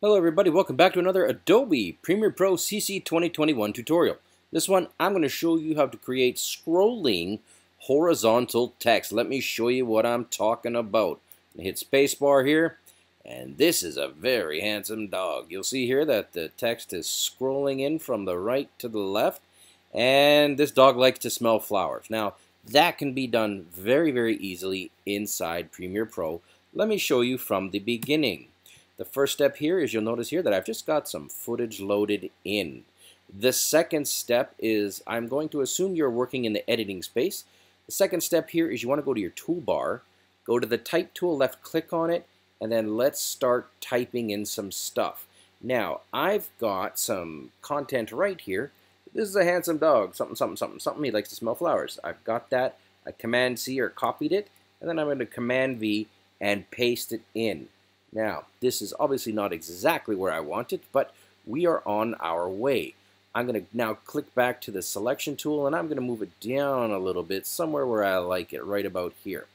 Hello everybody, welcome back to another Adobe Premiere Pro CC 2021 tutorial. This one, I'm going to show you how to create scrolling horizontal text. Let me show you what I'm talking about. hit spacebar here, and this is a very handsome dog. You'll see here that the text is scrolling in from the right to the left, and this dog likes to smell flowers. Now, that can be done very, very easily inside Premiere Pro. Let me show you from the beginning. The first step here is you'll notice here that I've just got some footage loaded in. The second step is I'm going to assume you're working in the editing space. The second step here is you want to go to your toolbar, go to the type tool, left click on it, and then let's start typing in some stuff. Now, I've got some content right here. This is a handsome dog, something, something, something, something. He likes to smell flowers. I've got that. I Command C or copied it, and then I'm going to Command V and paste it in. Now, this is obviously not exactly where I want it, but we are on our way. I'm going to now click back to the selection tool and I'm going to move it down a little bit somewhere where I like it, right about here.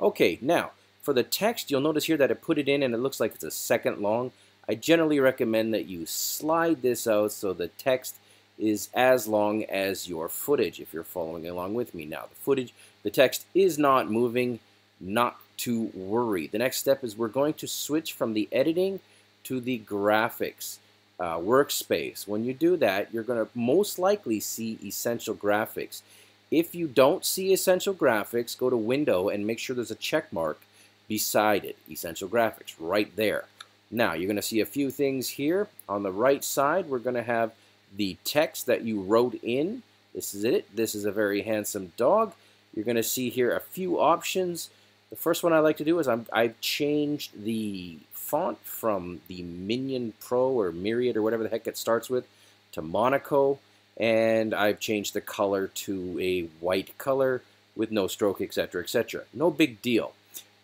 Okay, now for the text, you'll notice here that I put it in and it looks like it's a second long. I generally recommend that you slide this out so the text is as long as your footage if you're following along with me. Now, the footage, the text is not moving, not to worry. The next step is we're going to switch from the editing to the graphics uh, workspace. When you do that, you're going to most likely see Essential Graphics. If you don't see Essential Graphics, go to Window and make sure there's a check mark beside it, Essential Graphics, right there. Now, you're going to see a few things here. On the right side, we're going to have the text that you wrote in. This is it. This is a very handsome dog. You're going to see here a few options. The first one I like to do is I'm, I've changed the font from the Minion Pro or Myriad or whatever the heck it starts with to Monaco and I've changed the color to a white color with no stroke etc etc no big deal.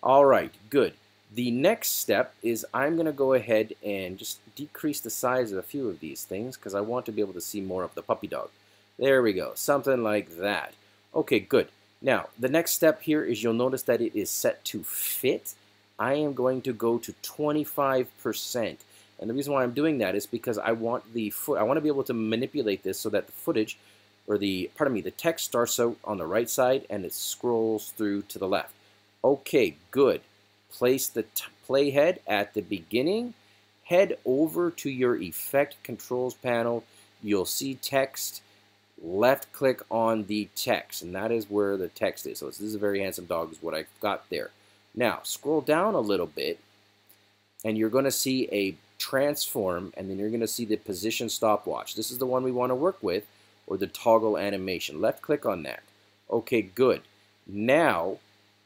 Alright good. The next step is I'm gonna go ahead and just decrease the size of a few of these things because I want to be able to see more of the puppy dog. There we go something like that. Okay good now, the next step here is you'll notice that it is set to fit. I am going to go to 25%. And the reason why I'm doing that is because I want the foot I want to be able to manipulate this so that the footage or the pardon me, the text starts out on the right side and it scrolls through to the left. Okay, good. Place the playhead at the beginning. Head over to your effect controls panel. You'll see text left click on the text, and that is where the text is. So this is a very handsome dog is what I've got there. Now, scroll down a little bit, and you're going to see a transform, and then you're going to see the position stopwatch. This is the one we want to work with, or the toggle animation. Left click on that. Okay, good. Now,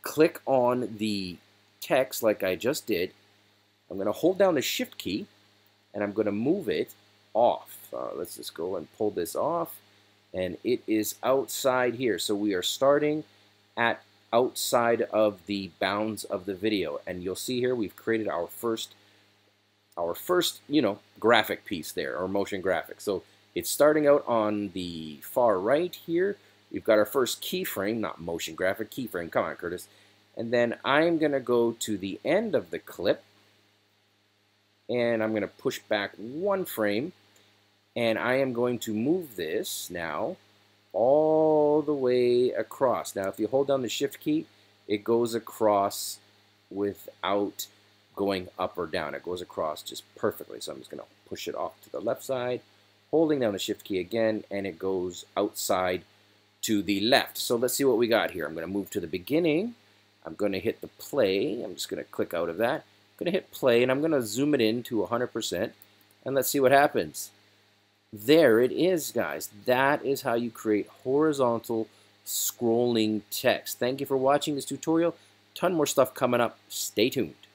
click on the text like I just did. I'm going to hold down the shift key, and I'm going to move it off. Uh, let's just go and pull this off and it is outside here. So we are starting at outside of the bounds of the video. And you'll see here we've created our first, our first, you know, graphic piece there, or motion graphic. So it's starting out on the far right here. We've got our first keyframe, not motion graphic, keyframe. Come on, Curtis. And then I'm going to go to the end of the clip. And I'm going to push back one frame and I am going to move this now all the way across. Now, if you hold down the shift key, it goes across without going up or down. It goes across just perfectly. So I'm just going to push it off to the left side, holding down the shift key again, and it goes outside to the left. So let's see what we got here. I'm going to move to the beginning. I'm going to hit the play. I'm just going to click out of that. I'm going to hit play, and I'm going to zoom it in to 100%, and let's see what happens. There it is, guys. That is how you create horizontal scrolling text. Thank you for watching this tutorial. Ton more stuff coming up. Stay tuned.